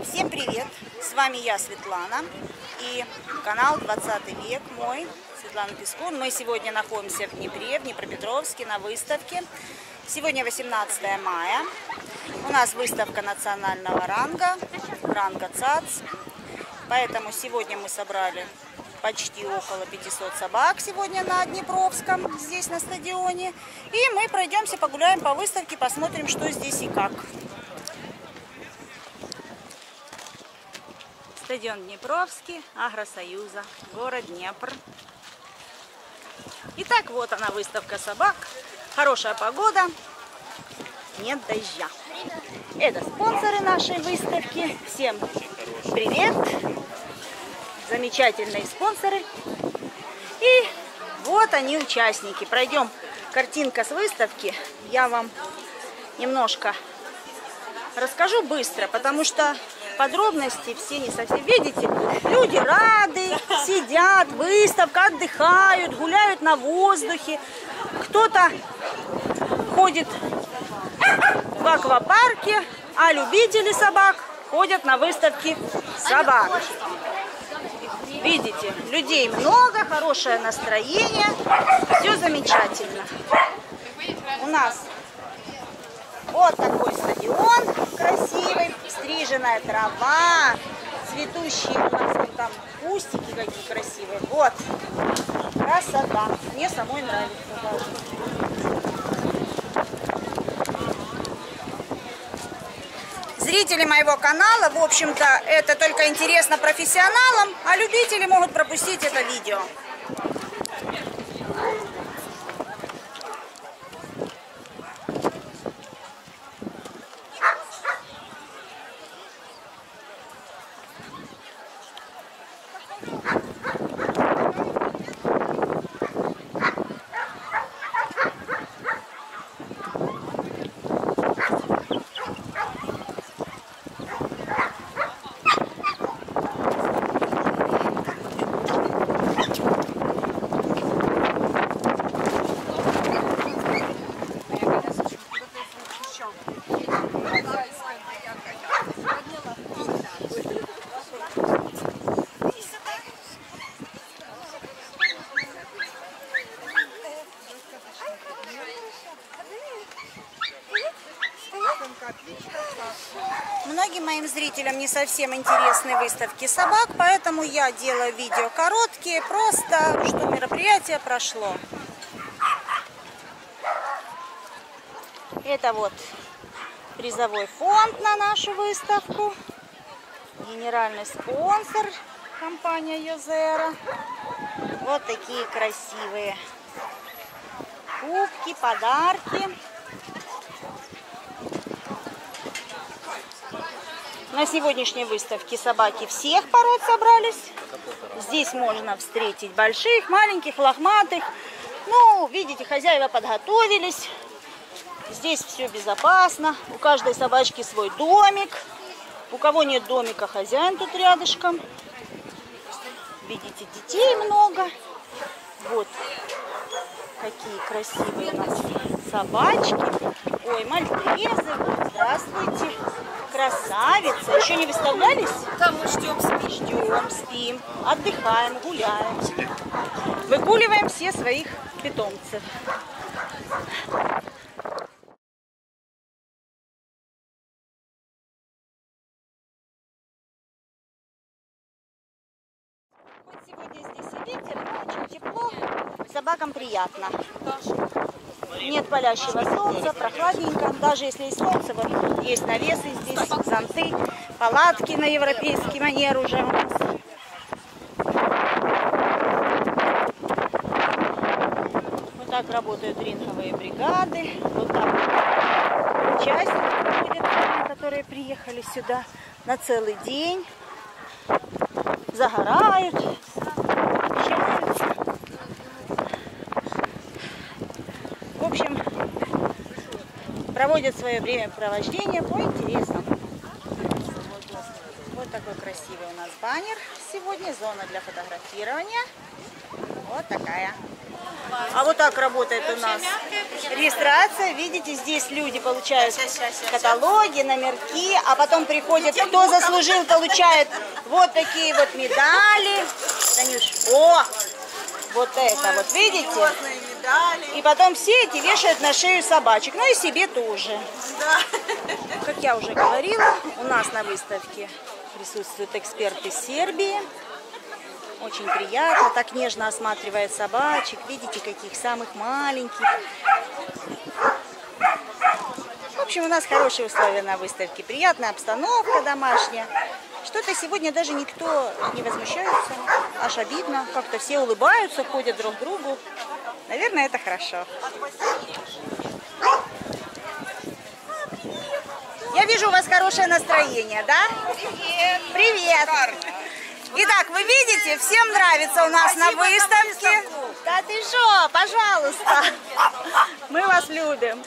Всем привет! С вами я, Светлана, и канал 20 век мой, Светлана Пескун. Мы сегодня находимся в Днепре, в Днепропетровске, на выставке. Сегодня 18 мая. У нас выставка национального ранга, ранга ЦАЦ. Поэтому сегодня мы собрали почти около 500 собак сегодня на Днепровском, здесь на стадионе. И мы пройдемся, погуляем по выставке, посмотрим, что здесь и как. Стадион Днепровский, Агросоюза, город Днепр. Итак, вот она выставка собак. Хорошая погода, нет дождя. Это спонсоры нашей выставки. Всем привет! Замечательные спонсоры. И вот они участники. Пройдем картинка с выставки. Я вам немножко расскажу быстро, потому что подробности все не совсем. Видите, люди рады, сидят, выставка, отдыхают, гуляют на воздухе. Кто-то ходит в аквапарке, а любители собак ходят на выставки собак. Видите, людей много, хорошее настроение, все замечательно. У нас вот такой стадион красивый, стриженная трава, цветущие там кустики какие красивые. Вот, красота. Мне самой нравится. Зрители моего канала, в общем-то, это только интересно профессионалам, а любители могут пропустить это видео. Многим моим зрителям не совсем интересны выставки собак, поэтому я делаю видео короткие, просто, что мероприятие прошло. Это вот призовой фонд на нашу выставку. Генеральный спонсор компания Йозера. Вот такие красивые кубки, подарки. На сегодняшней выставке собаки всех пород собрались. Здесь можно встретить больших, маленьких, лохматых. Ну, видите, хозяева подготовились. Здесь все безопасно. У каждой собачки свой домик. У кого нет домика, хозяин тут рядышком. Видите, детей много. Вот какие красивые у нас собачки. Ой, мальтезы. Здравствуйте. Красавица. Еще не выставлялись? Там мы ждем, спим. Ждем, спим, отдыхаем, гуляем. Выгуливаем все своих питомцев. Сегодня здесь и ветер, очень тепло, собакам приятно. Нет палящего солнца, прохладненько. Даже если и солнце, вот есть навесы здесь, зонты, палатки на европейский манер уже у нас. Вот так работают ринговые бригады. Вот так участники которые приехали сюда на целый день. Загорают, общаются. В общем, проводят свое времяпровождение по интересам. Вот такой красивый у нас баннер сегодня, зона для фотографирования. Вот такая. А вот так работает у нас регистрация. Видите, здесь люди получают каталоги, номерки, а потом приходят, кто заслужил, получает вот такие вот медали. Танюш, о, вот это вот, видите? Медали. И потом все эти вешают на шею собачек, ну и себе тоже. Да. Как я уже говорила, у нас на выставке присутствуют эксперты Сербии. Очень приятно, так нежно осматривает собачек. Видите, каких самых маленьких. В общем, у нас хорошие условия на выставке. Приятная обстановка домашняя. Что-то сегодня даже никто не возмущается. Аж обидно. Как-то все улыбаются, ходят друг к другу. Наверное, это хорошо. Я вижу, у вас хорошее настроение, да? Привет! Привет! Итак, вы видите, всем нравится у нас на выставке. Да ты что, пожалуйста. Мы вас любим.